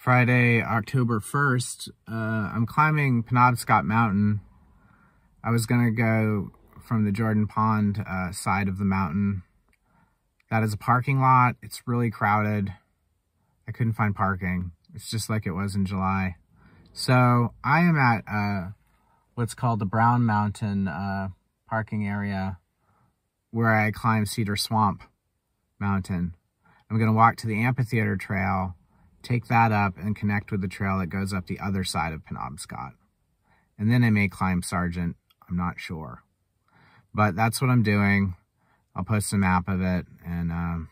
Friday, October 1st, uh, I'm climbing Penobscot Mountain. I was going to go from the Jordan Pond uh, side of the mountain. That is a parking lot. It's really crowded. I couldn't find parking. It's just like it was in July. So I am at uh, what's called the Brown Mountain uh, parking area where I climb Cedar Swamp Mountain. I'm going to walk to the amphitheater trail take that up and connect with the trail that goes up the other side of Penobscot. And then I may climb Sargent. I'm not sure. But that's what I'm doing. I'll post a map of it and um,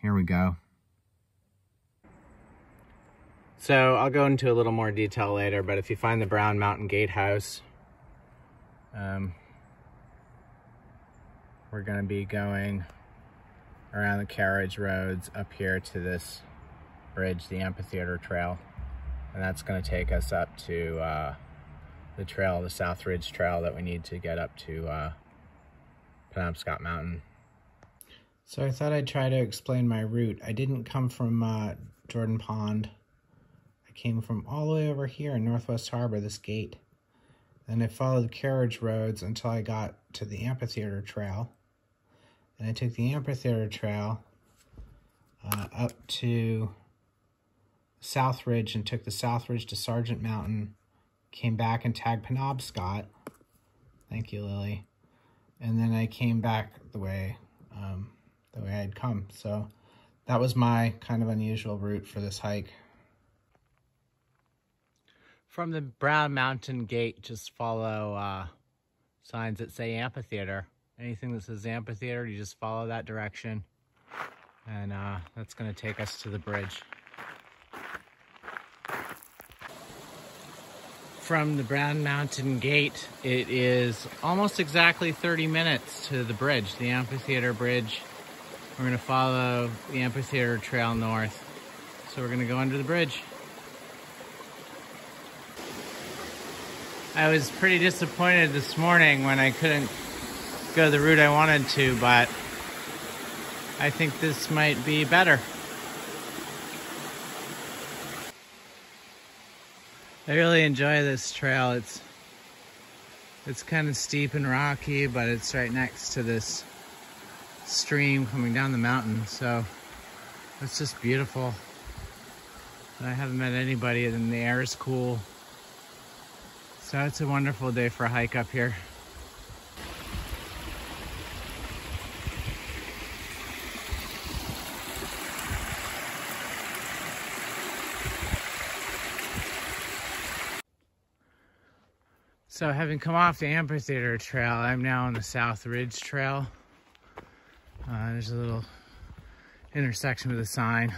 here we go. So I'll go into a little more detail later, but if you find the Brown Mountain Gatehouse, um, we're going to be going around the carriage roads up here to this bridge, the amphitheater trail. And that's gonna take us up to uh, the trail, the South Ridge Trail that we need to get up to uh, Penobscot Mountain. So I thought I'd try to explain my route. I didn't come from uh, Jordan Pond. I came from all the way over here in Northwest Harbor, this gate. Then I followed carriage roads until I got to the amphitheater trail. And I took the amphitheater trail uh, up to South Ridge and took the South Ridge to Sargent Mountain, came back and tagged Penobscot. Thank you, Lily. And then I came back the way um, the way I'd come. So that was my kind of unusual route for this hike. From the Brown Mountain Gate, just follow uh, signs that say amphitheater. Anything that says amphitheater, you just follow that direction. And uh, that's going to take us to the bridge. From the Brown Mountain Gate, it is almost exactly 30 minutes to the bridge, the amphitheater bridge. We're gonna follow the amphitheater trail north. So we're gonna go under the bridge. I was pretty disappointed this morning when I couldn't go the route I wanted to, but I think this might be better. I really enjoy this trail. It's it's kind of steep and rocky, but it's right next to this stream coming down the mountain. So it's just beautiful. I haven't met anybody and the air is cool. So it's a wonderful day for a hike up here. So having come off the amphitheater trail, I'm now on the South Ridge Trail. Uh, there's a little intersection with a sign.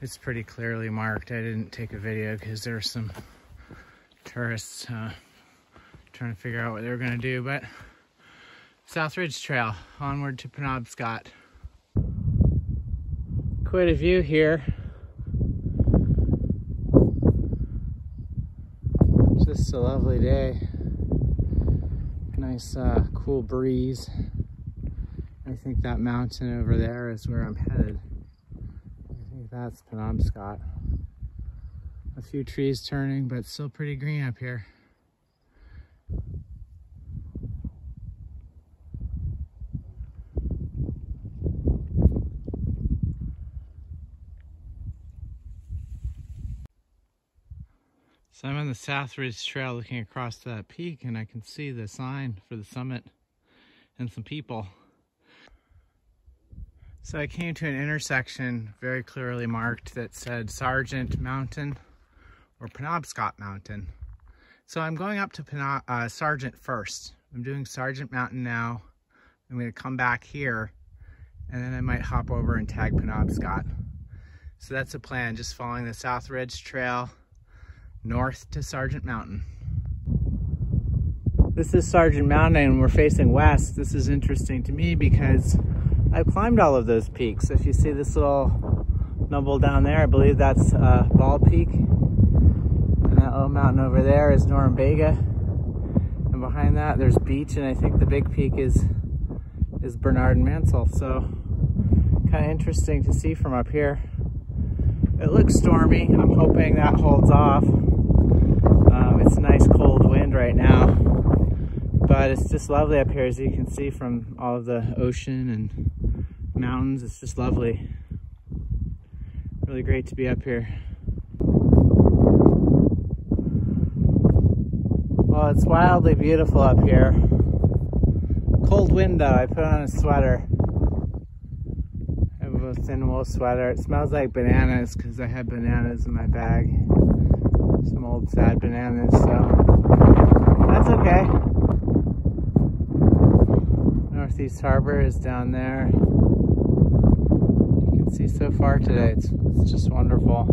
It's pretty clearly marked. I didn't take a video because there were some tourists uh, trying to figure out what they were gonna do, but South Ridge Trail, onward to Penobscot. Quite a view here. A lovely day. Nice uh, cool breeze. I think that mountain over there is where I'm headed. I think that's Penobscot. A few trees turning, but still pretty green up here. So I'm on the South Ridge Trail looking across to that peak and I can see the sign for the summit and some people. So I came to an intersection very clearly marked that said Sargent Mountain or Penobscot Mountain. So I'm going up to Peno uh, Sargent first. I'm doing Sargent Mountain now. I'm gonna come back here and then I might hop over and tag Penobscot. So that's the plan, just following the South Ridge Trail north to Sargent Mountain. This is Sargent Mountain and we're facing west. This is interesting to me because I've climbed all of those peaks. If you see this little nubble down there, I believe that's uh, Bald Peak. And that little mountain over there is Norumbega. And behind that there's Beech and I think the big peak is is Bernard and Mansell. So kind of interesting to see from up here. It looks stormy. I'm hoping that holds off. It's a nice cold wind right now, but it's just lovely up here as you can see from all of the ocean and mountains. It's just lovely. Really great to be up here. Well, it's wildly beautiful up here. Cold wind though, I put on a sweater. I have a thin wool sweater. It smells like bananas because I had bananas in my bag. Some old sad bananas, so that's okay. Northeast Harbor is down there. You can see so far today, it's, it's just wonderful.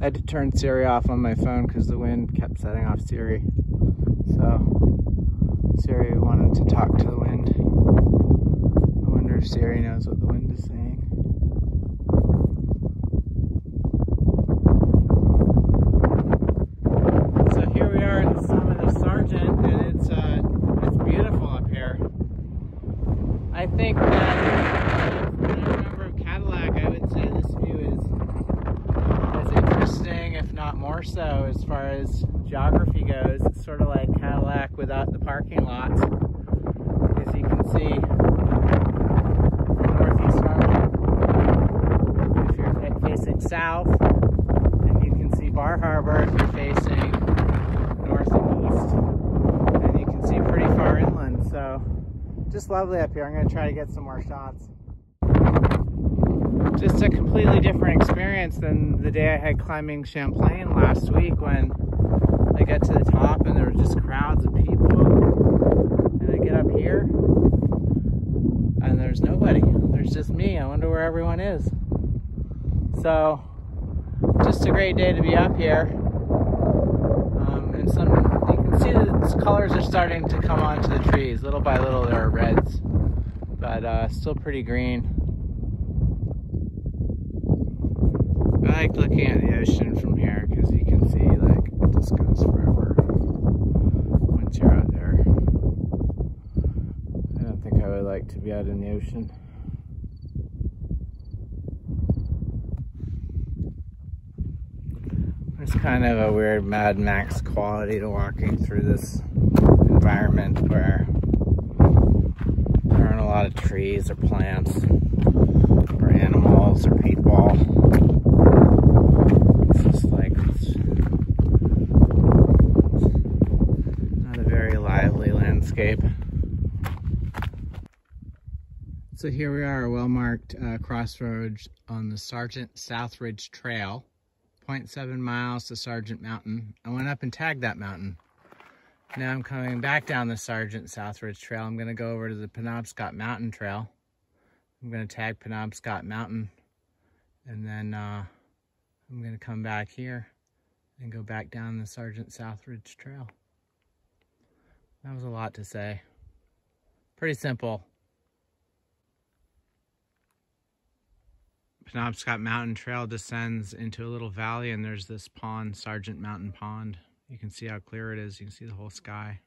I had to turn Siri off on my phone because the wind kept setting off Siri. So Siri wanted to talk to the wind. I wonder if Siri knows what the wind is saying. So here we are at the summit of Sargent, and it's uh, it's beautiful up here. I think that remember of Cadillac, I would say this view is as interesting, if not more so, as far as geography goes. It's sort of like Cadillac without the parking lots. As you can see, northeast Harbor. If you're facing south, and you can see Bar Harbor if you're facing north and east. And you can see pretty far inland, so just lovely up here. I'm going to try to get some more shots just a completely different experience than the day I had climbing Champlain last week when I get to the top and there were just crowds of people. And I get up here and there's nobody. There's just me. I wonder where everyone is. So, just a great day to be up here. Um, and some, you can see the colors are starting to come onto the trees. Little by little there are reds, but uh, still pretty green. I like looking at the ocean from here because you can see like it just goes forever once you're out there. I don't think I would like to be out in the ocean. There's kind of a weird Mad Max quality to walking through this environment where there aren't a lot of trees or plants or animals or people. It's just like it's not a very lively landscape. So here we are, a well-marked uh, crossroads on the Sargent Southridge Trail. 0.7 miles to Sargent Mountain. I went up and tagged that mountain. Now I'm coming back down the Sargent Southridge Trail. I'm going to go over to the Penobscot Mountain Trail. I'm going to tag Penobscot Mountain. And then uh, I'm going to come back here and go back down the Sargent Southridge Trail. That was a lot to say. Pretty simple. Penobscot Mountain Trail descends into a little valley and there's this pond, Sargent Mountain Pond. You can see how clear it is. You can see the whole sky,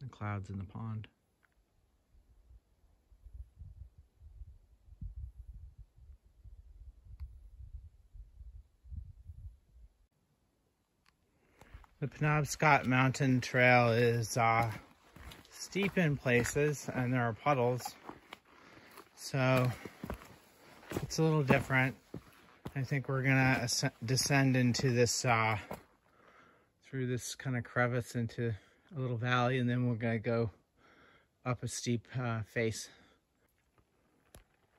the clouds in the pond. The Penobscot Mountain Trail is uh, steep in places and there are puddles. So it's a little different. I think we're gonna descend into this, uh, through this kind of crevice into a little valley and then we're gonna go up a steep uh, face.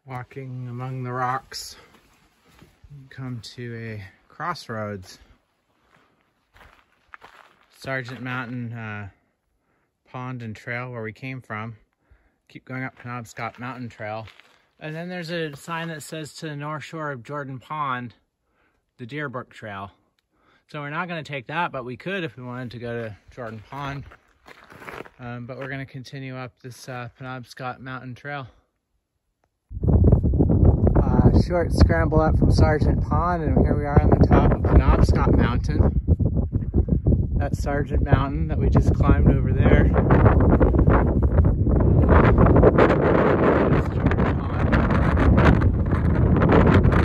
Walking among the rocks, come to a crossroads. Sargent Mountain uh, Pond and Trail where we came from. Keep going up Penobscot Mountain Trail. And then there's a sign that says to the north shore of Jordan Pond, the Deerbrook Trail. So we're not going to take that, but we could if we wanted to go to Jordan Pond. Um, but we're going to continue up this uh, Penobscot Mountain Trail. Uh, short scramble up from Sargent Pond, and here we are on the top of Penobscot Mountain. That Sargent Mountain that we just climbed over there.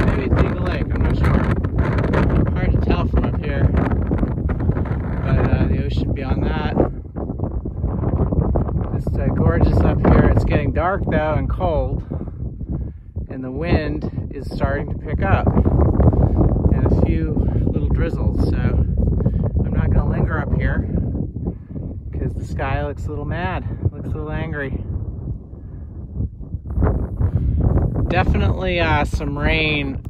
Maybe it's Eagle Lake, I'm not sure. starting to pick up and a few little drizzles. So I'm not going to linger up here because the sky looks a little mad, looks a little angry. Definitely uh, some rain.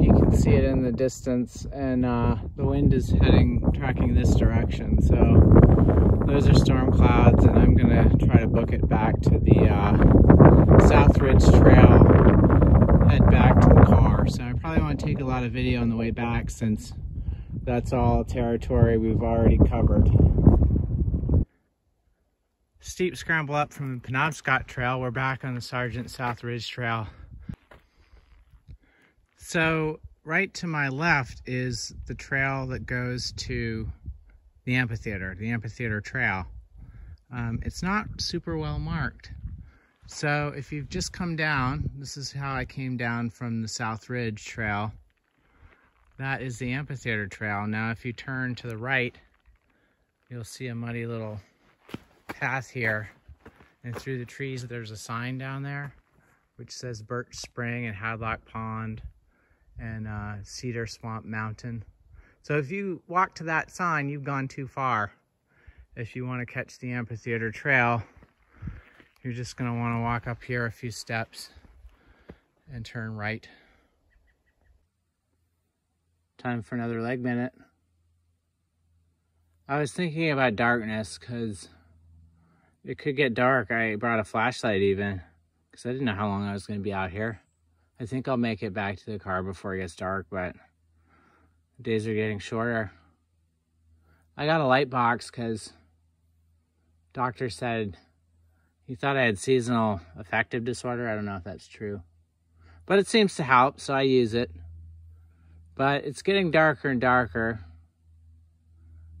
You can see it in the distance and uh, the wind is heading, tracking this direction. So those are storm clouds and I'm gonna try to book it back to the uh, South Ridge Trail, head back to the car. So I probably want to take a lot of video on the way back since that's all territory we've already covered. Steep scramble up from the Penobscot Trail. We're back on the Sargent South Ridge Trail. So right to my left is the trail that goes to the amphitheater, the amphitheater trail. Um, it's not super well marked. So if you've just come down, this is how I came down from the South Ridge Trail. That is the amphitheater trail. Now if you turn to the right, you'll see a muddy little path here. And through the trees, there's a sign down there which says Birch Spring and Hadlock Pond and uh, Cedar Swamp Mountain. So if you walk to that sign, you've gone too far. If you want to catch the amphitheater trail, you're just going to want to walk up here a few steps and turn right. Time for another leg minute. I was thinking about darkness because it could get dark. I brought a flashlight even because I didn't know how long I was going to be out here. I think I'll make it back to the car before it gets dark, but days are getting shorter. I got a light box because doctor said he thought I had seasonal affective disorder. I don't know if that's true. But it seems to help, so I use it. But it's getting darker and darker.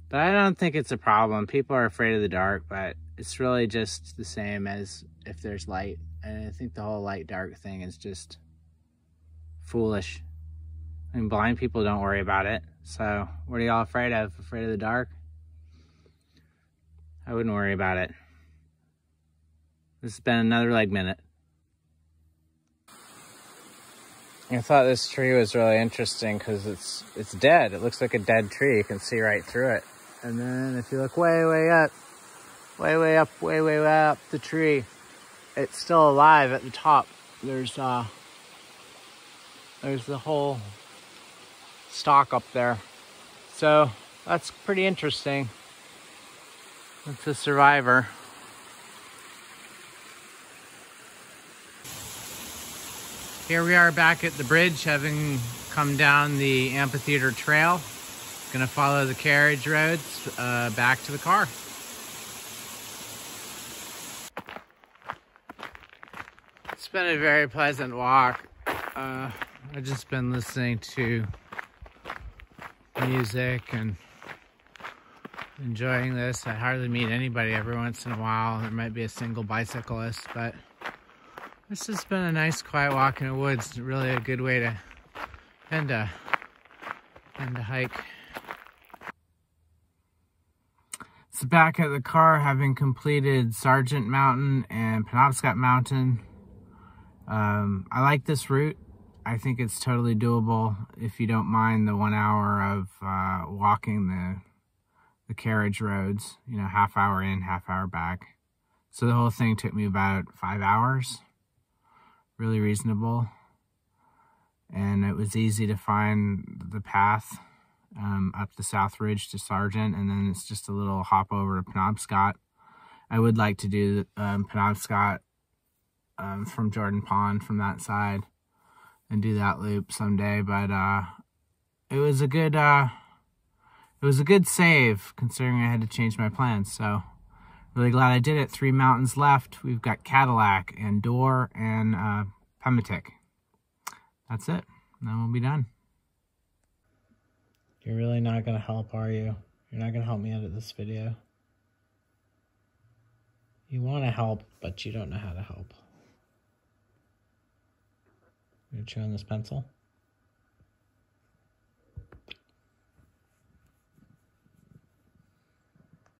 But I don't think it's a problem. People are afraid of the dark, but it's really just the same as if there's light. And I think the whole light dark thing is just foolish. I mean, blind people don't worry about it. So, what are y'all afraid of? Afraid of the dark? I wouldn't worry about it. This has been another leg minute. I thought this tree was really interesting because it's it's dead. It looks like a dead tree. You can see right through it. And then if you look way, way up, way, way up, way, way, way up the tree, it's still alive at the top. There's uh, there's the whole stock up there. So that's pretty interesting. It's a survivor. Here we are back at the bridge, having come down the amphitheater trail. Gonna follow the carriage roads uh, back to the car. Been a very pleasant walk. Uh, I've just been listening to music and enjoying this. I hardly meet anybody every once in a while. There might be a single bicyclist, but this has been a nice quiet walk in the woods. Really a good way to end a, end a hike. It's back at the car having completed Sargent Mountain and Penobscot Mountain. Um, I like this route. I think it's totally doable if you don't mind the one hour of uh, walking the the carriage roads. You know, half hour in, half hour back. So the whole thing took me about five hours. Really reasonable, and it was easy to find the path um, up the South Ridge to Sargent, and then it's just a little hop over to Penobscot. I would like to do um, Penobscot um, from Jordan Pond from that side and do that loop someday. But uh, it was a good uh, it was a good save considering I had to change my plans. So really glad I did it. Three mountains left. We've got Cadillac and Dorr and uh. That's it. Then we'll be done. You're really not going to help, are you? You're not going to help me edit this video. You want to help, but you don't know how to help. You're chewing this pencil?